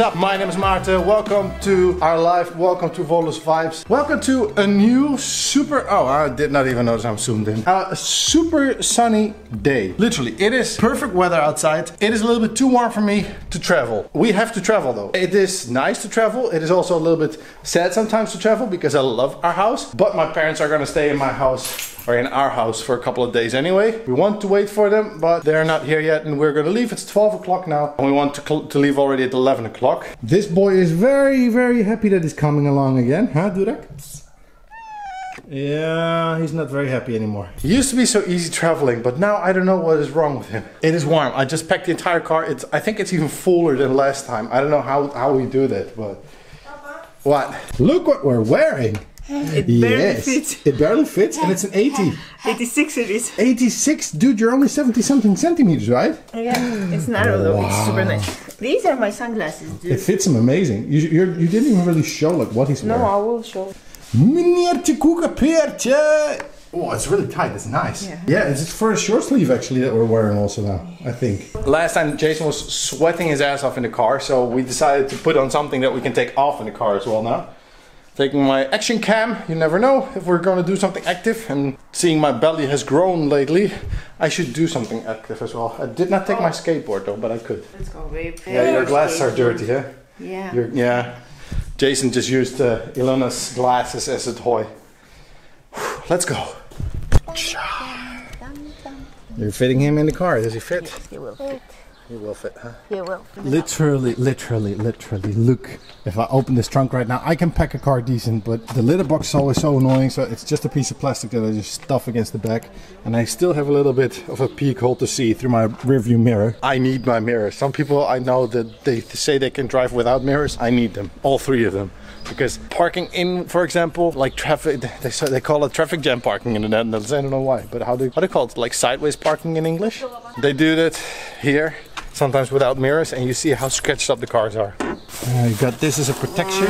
afternoon, or evening. What is up? My name is Maarten. Welcome to our live. Welcome to Volos Vibes. Welcome to a new super. Oh, I did not even notice I'm zoomed in. A super sunny day. Literally, it is perfect weather outside. It is a little bit too warm for me to travel. We have to travel though. It is nice to travel. It is also a little bit sad sometimes to travel because I love our house. But my parents are gonna stay in my house or in our house for a couple of days anyway. We want to wait for them, but they're not here yet and we're gonna leave. It's 12 o'clock now and we want to, to leave already at 11 o'clock. This boy is very, very happy that he's coming along again, huh, Durek? Yeah, he's not very happy anymore. He used to be so easy traveling, but now I don't know what is wrong with him. It is warm. I just packed the entire car. It's I think it's even fuller than last time. I don't know how, how we do that, but what? Look what we're wearing. It barely fits. It barely fits, and it's an 80. 86 it is. 86, dude, you're only 70 something centimeters, right? Yeah, it's narrow though. It's super nice. These are my sunglasses, dude. It fits him amazing. You, you're, you didn't even really show like what he's No, wearing. I will show. Meneertje Koekenpeertje! Oh, it's really tight. It's nice. Yeah. Yeah, it's for a short sleeve actually that we're wearing also now. I think. Last time Jason was sweating his ass off in the car, so we decided to put on something that we can take off in the car as well now. Taking my action cam, you never know if we're gonna do something active. And seeing my belly has grown lately, I should do something active as well. I did not take my skateboard though, but I could. Let's go, babe. Yeah, your glasses are dirty, huh? Yeah. Your, yeah. Jason just used uh, Ilona's glasses as a toy. Let's go. You're fitting him in the car. Does he fit? He will fit. He will fit, huh? He will. Literally, literally, literally. Look, if I open this trunk right now, I can pack a car decent, but the litter box is always so annoying. So it's just a piece of plastic that I just stuff against the back, and I still have a little bit of a peek hole to see through my rearview mirror. I need my mirror. Some people I know that they say they can drive without mirrors. I need them, all three of them. Because parking in, for example, like traffic, they they call it traffic jam parking in the Netherlands. I don't know why, but how do how do they call it? Like sideways parking in English? They do that here, sometimes without mirrors, and you see how sketched up the cars are. Uh, you got this as a protection.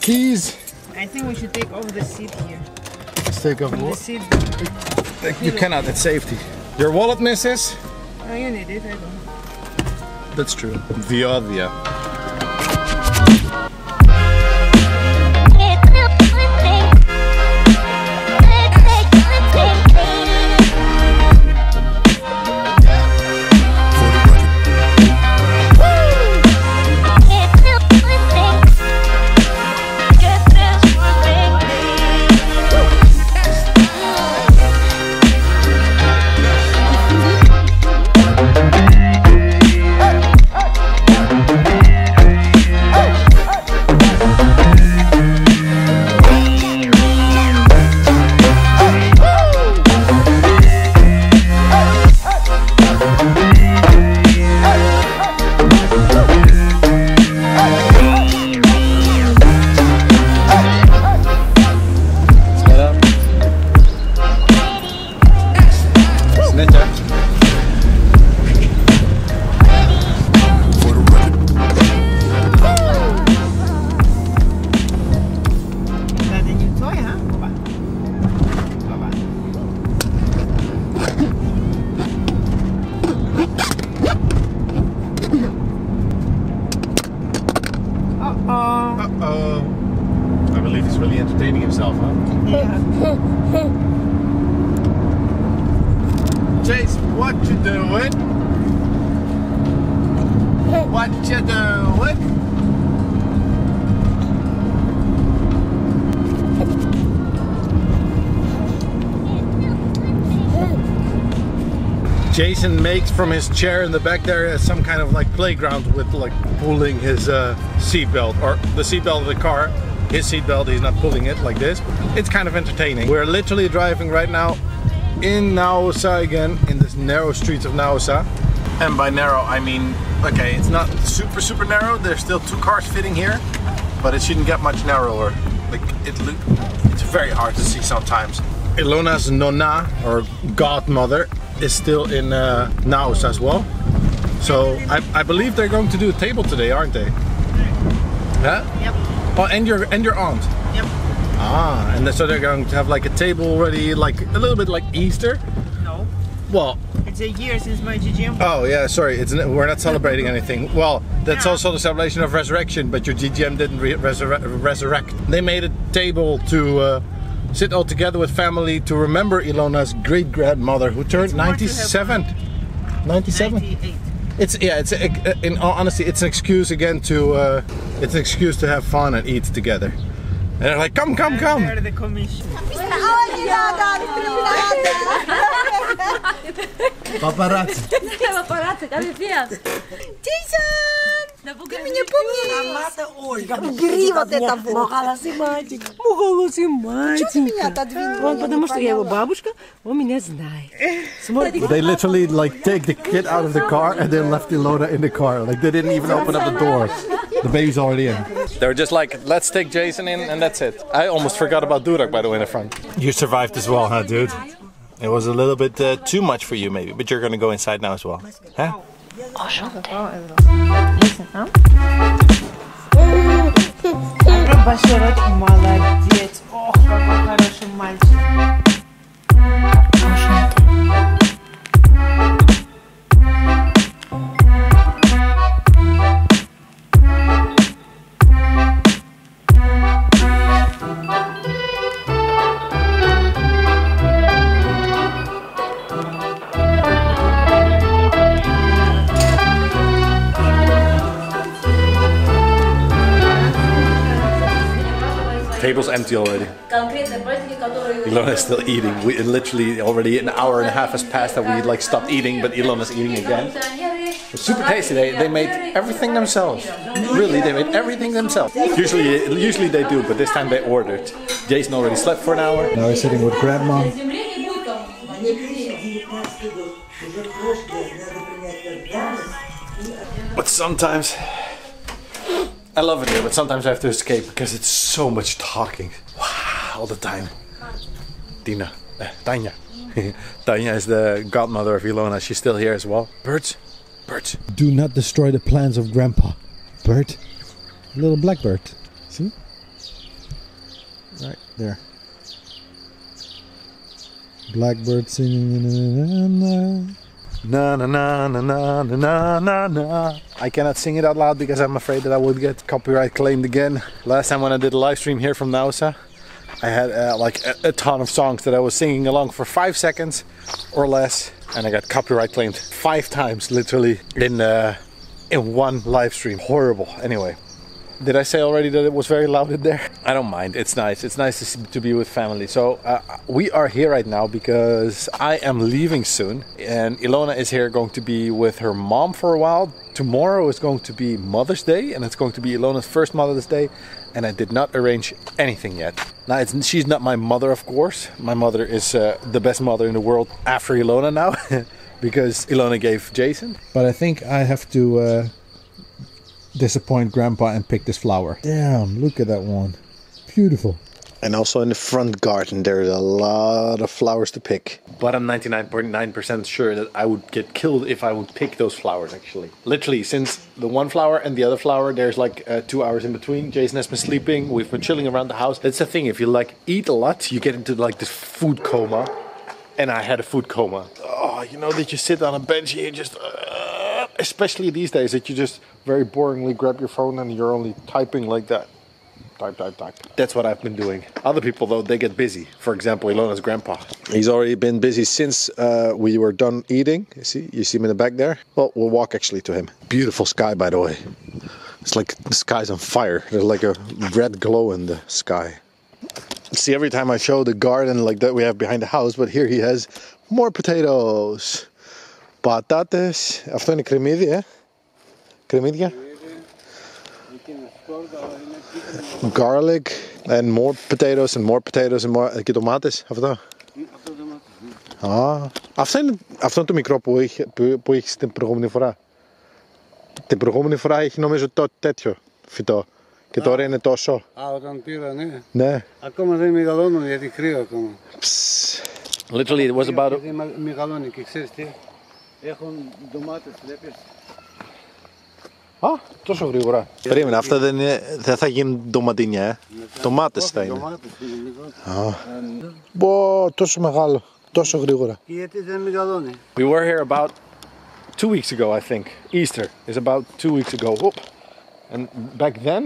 Keys. I think we should take over the seat here. Let's take off. The seat. You cannot. It's safety. Your wallet, missus. Oh, you need it. I don't. That's true. Via via. Jason makes from his chair in the back there some kind of like playground with like pulling his uh, seatbelt or the seatbelt of the car. His seatbelt, he's not pulling it like this. It's kind of entertaining. We're literally driving right now in Naousa again, in this narrow streets of Naousa. And by narrow, I mean, okay, it's not super, super narrow. There's still two cars fitting here, but it shouldn't get much narrower. Like, it, it's very hard to see sometimes. Ilona's nonna, or godmother, is still in uh, Naousa as well. So I, I believe they're going to do a table today, aren't they? Huh? Yep. Oh, and your and your aunt. Yep. Ah, and so they're going to have like a table already, like a little bit like Easter. No. Well, It's a year since my GGM. oh yeah, sorry, it's we're not celebrating anything. Well, that's Yeah. also the celebration of resurrection, but your GGM didn't re- resurre- resurrect. They made a table to uh, sit all together with family to remember Ilona's great grandmother who turned 97. 97. 98. It's yeah. It's in all honesty, it's an excuse again to uh, it's an excuse to have fun and eat together. And they're like, come, come, come. Paparazzi. Paparazzi. Ты меня помнишь? Убери вот это вот. Мальчик. Мальчик. Ты меня отодвинула? Он потому что я его бабушка, он меня знает. They literally like take the kid out of the car and then left Ilona in the car. Like they didn't even open up the door. The baby's already in. They were just like, let's take Jason in and that's it. I almost forgot about Durak by the way in the front. You survived as well, huh dude? It was a little bit uh, too much for you maybe, but you're gonna go inside now as well. Huh? О, желтый. Listen up. Опять большой рот. Молодец. Ох, какой хороший мальчик. plenty already. Ilona is still eating. We literally already an hour and a half has passed that we like stopped eating, but Ilona's eating again. It's super tasty. They, they made everything themselves. Really, they made everything themselves. Usually, usually they do, but this time they ordered. Jason already slept for an hour. Now he's sitting with grandma. But sometimes I love it here, but sometimes I have to escape because it's so much talking all the time. Dina, uh, Tanya. Tanya is the godmother of Ilona. She's still here as well. Bert, Bert. Do not destroy the plans of Grandpa. Bert, little blackbird. See? Right there. Blackbird singing. Na na na na na na na na na. I cannot sing it out loud because I'm afraid that I would get copyright claimed again. Last time when I did a live stream here from Naousa, I had uh, like a, a ton of songs that I was singing along for five seconds or less, and I got copyright claimed five times, literally in uh, in one live stream. Horrible. Anyway, did I say already that it was very loud in there? I don't mind. It's nice. It's nice to, see, to be with family. So uh, we are here right now because I am leaving soon, and Ilona is here going to be with her mom for a while. Tomorrow is going to be Mother's Day, and it's going to be Ilona's first Mother's Day, and I did not arrange anything yet. Now, it's, she's not my mother, of course. My mother is uh, the best mother in the world after Ilona now, because Ilona gave Jason. But I think I have to. Uh, disappoint grandpa and pick this flower. Damn, look at that one. Beautiful. And also in the front garden, there's a lot of flowers to pick. But I'm 99.9% sure that I would get killed if I would pick those flowers, actually. Literally, since the one flower and the other flower, there's like uh, two hours in between. Jason has been sleeping, we've been chilling around the house. That's the thing, if you like eat a lot, you get into like this food coma. And I had a food coma. Oh, you know that you sit on a bench here and just. Uh, especially these days that you just very boringly grab your phone and you're only typing like that. Type, type, type. That's what I've been doing. Other people, though, they get busy. For example, Ilona's grandpa. He's already been busy since uh, we were done eating. You see, you see him in the back there. Well, we'll walk actually to him. Beautiful sky, by the way. It's like the sky's on fire. There's like a red glow in the sky. See, every time I show the garden like that we have behind the house, but here he has more potatoes. Πατάτες, αυτό είναι κρεμμύδι, ε. Κρεμμύδια. Garlic and more potatoes and more potatoes and more... και ντομάτες, αυτό. Α, αυτό είναι, αυτό είναι το μικρό που είχε, που, που είχες την προηγούμενη φορά. Την προηγούμενη φορά είχε νομίζω το τέτοιο φυτό. Και τώρα είναι τόσο. Α, όταν πήρα, ναι. Ναι. Ακόμα δεν μεγαλώνουν γιατί κρύο ακόμα. Literally, it was about... Γιατί με- μεγαλώνει και ξέρεις τι. Έχουν ντομάτες, βλέπεις. Α, τόσο γρήγορα. Περίμενε, αυτά δεν, είναι, δεν θα γίνουν ντοματίνια, ε. Ντομάτες θα είναι. Ντομάτες είναι λίγο. Πω, τόσο μεγάλο. τόσο γρήγορα. Και γιατί δεν μεγαλώνει. We were here about two weeks ago, I think. Easter is about two weeks ago. Whoop. And back then,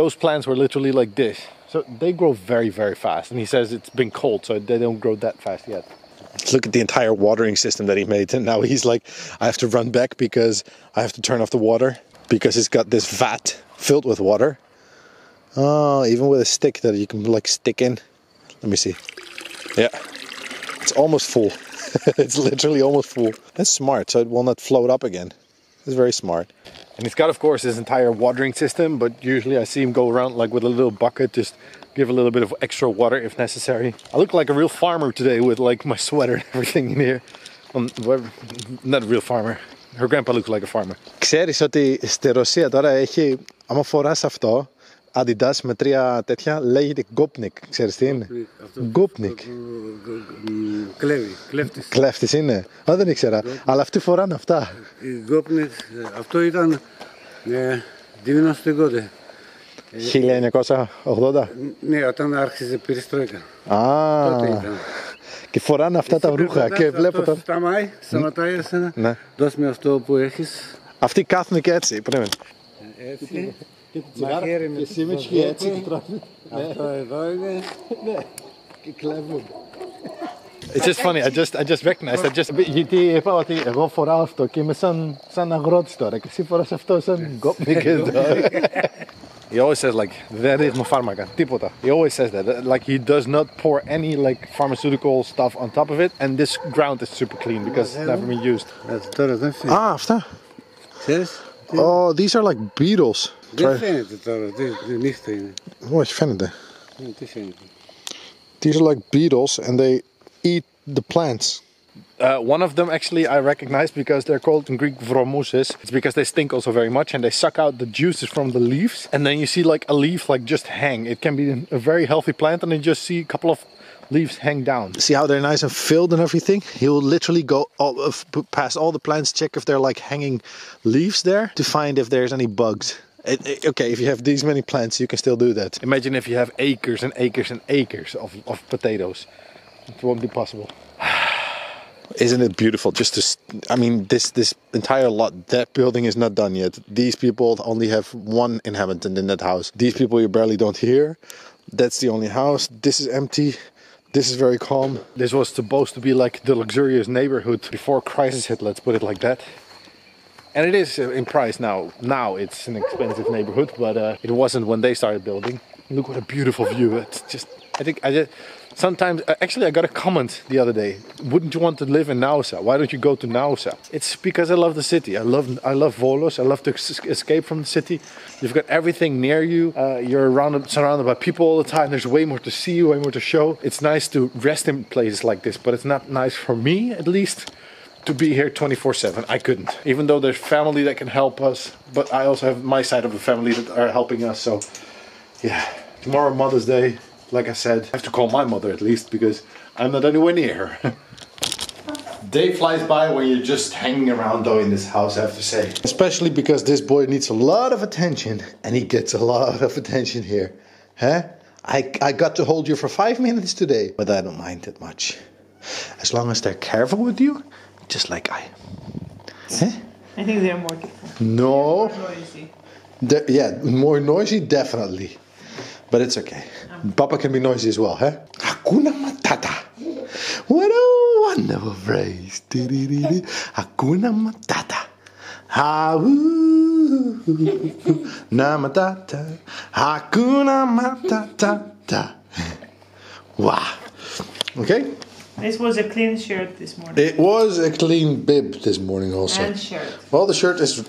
those plants were literally like this. So they grow very, very fast. And he says it's been cold, so they don't grow that fast yet. Look at the entire watering system that he made. And now he's like, I have to run back because I have to turn off the water because he's got this vat filled with water. Oh, even with a stick that you can like stick in. Let me see. Yeah, it's almost full. it's literally almost full. That's smart, so it will not float up again. It's very smart. And he's got, of course, his entire watering system, but usually I see him go around like with a little bucket, just give a little bit of extra water if necessary. I look like a real farmer today with like my sweater and everything in here. Um, well, not a real farmer. Her grandpa looks like a farmer. Ξέρεις ότι στη Ρωσία τώρα έχει, άμα φοράς αυτό, Adidas με τρία τέτοια, λέγεται Gopnik. Ξέρεις τι είναι? Gopnik. Κλέβει, κλέφτης. Κλέφτης είναι. Α, δεν ήξερα. Αλλά αυτοί φοράνε αυτά. Η Γκόπνετ, αυτό ήταν ε, δίναστικότε. 1980. Ναι, όταν άρχισε η περιστρόικα. Α, Τότε ήταν. και φοράνε αυτά τα ρούχα και βλέπω το... τώρα. Σταμάει, σταματάει εσένα. Ναι. Δώσ' με αυτό που έχεις. Αυτοί κάθουν και έτσι. Πρέπει. Έτσι. Μαχαίρι με και το σίμιτς και δόκι. έτσι και τρώνε. Αυτό εδώ είναι. Και κλέβουν. It's just funny, I just, I just recognized, I just... Γιατί είπα ότι εγώ φοράω αυτό και είμαι σαν, σαν αγρότης τώρα και εσύ φοράς αυτό σαν γκόπνικ εδώ. He always says like, δεν ρίχνω φάρμακα, τίποτα. He always says that, like he does not pour any like pharmaceutical stuff on top of it and this ground is super clean because it's never been used. Έτσι, τώρα δεν φαίνεται. Ah, αυτά. Ξέρεις, Oh, these are like beetles. δεν φαίνεται τώρα, δεν- δεν νύχτα είναι. Όχι, φαίνεται. Ε, Τι φαίνεται. These are like beetles and they eat the plants. Uh, one of them actually I recognize because they're called in Greek vromouses. It's because they stink also very much and they suck out the juices from the leaves. And then you see like a leaf like just hang. It can be a very healthy plant and you just see a couple of leaves hang down. See how they're nice and filled and everything? He will literally go all, past all the plants, check if they're like hanging leaves there to find if there's any bugs. It- it- okay, if you have these many plants, you can still do that. Imagine if you have acres and acres and acres of, of potatoes. It won't be possible. Isn't it beautiful? Just to, I mean, this this entire lot, that building is not done yet. These people only have one inhabitant in that house. These people you barely don't hear. That's the only house. This is empty. This is very calm. This was supposed to be like the luxurious neighborhood before crisis hit. Let's put it like that. And it is in price now. Now it's an expensive neighborhood, but uh, it wasn't when they started building. Look what a beautiful view! It's just, I think, I just sometimes. uh, Actually, I got a comment the other day. Wouldn't you want to live in Naousa? Why don't you go to Naousa? It's because I love the city. I love, I love Volos. I love to escape from the city. You've got everything near you. Uh, you're around, surrounded by people all the time. There's way more to see, way more to show. It's nice to rest in places like this, but it's not nice for me, at least to be here 24/7. I couldn't. Even though there's family that can help us, but I also have my side of the family that are helping us. So, yeah. Tomorrow Mother's Day, like I said, I have to call my mother at least because I'm not anywhere near her. Day flies by when you're just hanging around though in this house, I have to say. Especially because this boy needs a lot of attention and he gets a lot of attention here. Huh? I, I got to hold you for five minutes today, but I don't mind it much. As long as they're careful with you, just like I. Huh? I think they're more careful. No. noisy. De- yeah, more noisy, definitely. But it's okay. Papa can be noisy as well, huh? Hakuna Matata. What a wonderful phrase. Hakuna Matata. Ha na matata. Hakuna Matata. Wow. Okay? This was a clean shirt this morning. It was a clean bib this morning also. and shirt. Well, the shirt is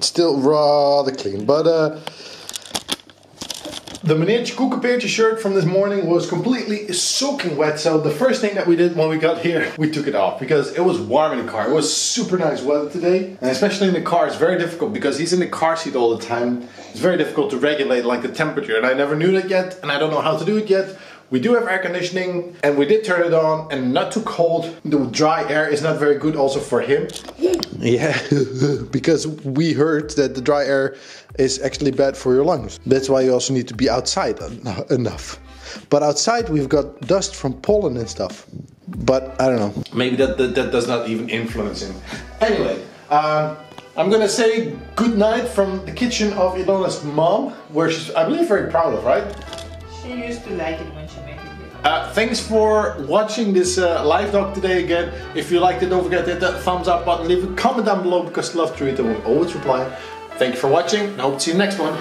still rather clean, but uh, the Meneertje Koekenpeertje shirt from this morning was completely soaking wet. So the first thing that we did when we got here, we took it off because it was warm in the car. It was super nice weather today, and especially in the car, it's very difficult because he's in the car seat all the time. It's very difficult to regulate like the temperature, and I never knew that yet, and I don't know how to do it yet. We do have air conditioning and we did turn it on and not too cold. The dry air is not very good also for him. Yeah, because we heard that the dry air is actually bad for your lungs. That's why you also need to be outside en- enough. But outside we've got dust from pollen and stuff. but I don't know. Maybe that, that, that does not even influence him. Anyway, um, I'm gonna say good night from the kitchen of Ilona's mom, where she's, I believe, very proud of, right? She used to like it when she made it. Uh, thanks for watching this uh, live dog today again. If you liked it, don't forget to hit that thumbs up button. Leave a comment down below because I love to read them. We'll always reply. Thank you for watching and hope to see you next one.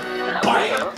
Bye.